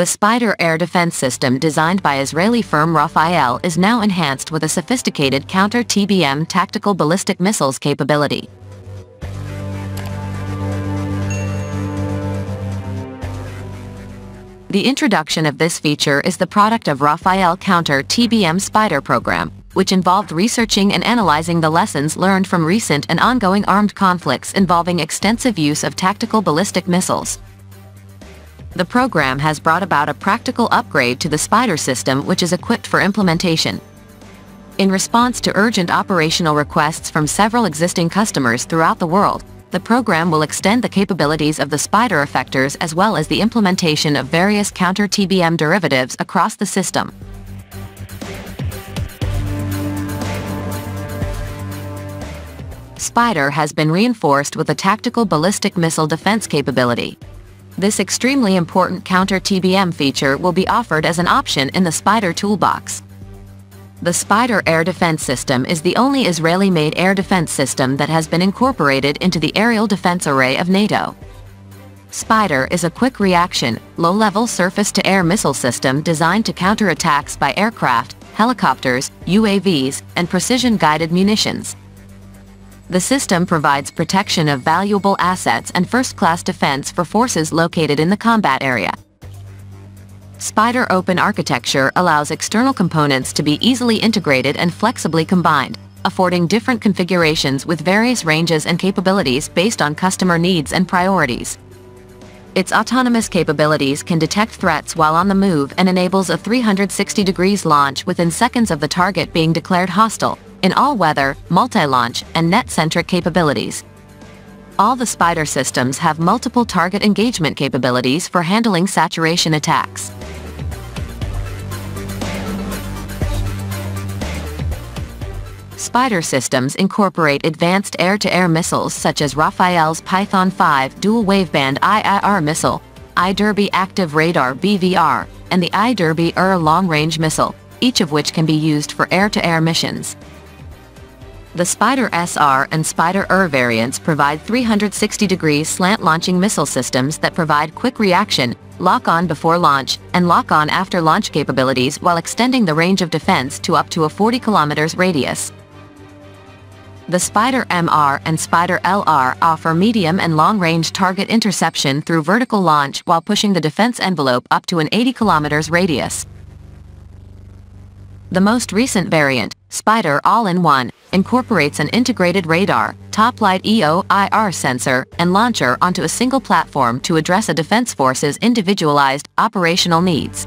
The Spyder air defense system designed by Israeli firm Rafael is now enhanced with a sophisticated counter-TBM tactical ballistic missiles capability. The introduction of this feature is the product of Rafael Counter TBM Spyder program, which involved researching and analyzing the lessons learned from recent and ongoing armed conflicts involving extensive use of tactical ballistic missiles. The program has brought about a practical upgrade to the Spyder system which is equipped for implementation. In response to urgent operational requests from several existing customers throughout the world, the program will extend the capabilities of the Spyder effectors as well as the implementation of various counter-TBM derivatives across the system. Spyder has been reinforced with a tactical ballistic missile defense capability. This extremely important counter-TBM feature will be offered as an option in the Spyder toolbox. The Spyder air defense system is the only Israeli-made air defense system that has been incorporated into the aerial defense array of NATO. Spyder is a quick reaction, low-level surface-to-air missile system designed to counter attacks by aircraft, helicopters, UAVs, and precision-guided munitions. The system provides protection of valuable assets and first-class defense for forces located in the combat area. Spyder Open Architecture allows external components to be easily integrated and flexibly combined, affording different configurations with various ranges and capabilities based on customer needs and priorities. Its autonomous capabilities can detect threats while on the move and enables a 360 degrees launch within seconds of the target being declared hostile, in all-weather, multi-launch, and net-centric capabilities. All the Spyder systems have multiple target engagement capabilities for handling saturation attacks. Spyder systems incorporate advanced air-to-air -air missiles such as Rafael's Python 5 dual waveband IIR missile, iDerby Active Radar BVR, and the iDerby ER long-range missile, each of which can be used for air-to-air -air missions. The Spyder SR and Spyder ER variants provide 360-degree slant launching missile systems that provide quick reaction, lock-on before launch, and lock-on after launch capabilities while extending the range of defense to up to a 40 kilometers radius. The Spyder MR and Spyder LR offer medium and long-range target interception through vertical launch while pushing the defense envelope up to an 80 kilometers radius. The most recent variant, Spyder All-in-One, incorporates an integrated radar, Toplite EO-IR sensor, and launcher onto a single platform to address a defense force's individualized operational needs.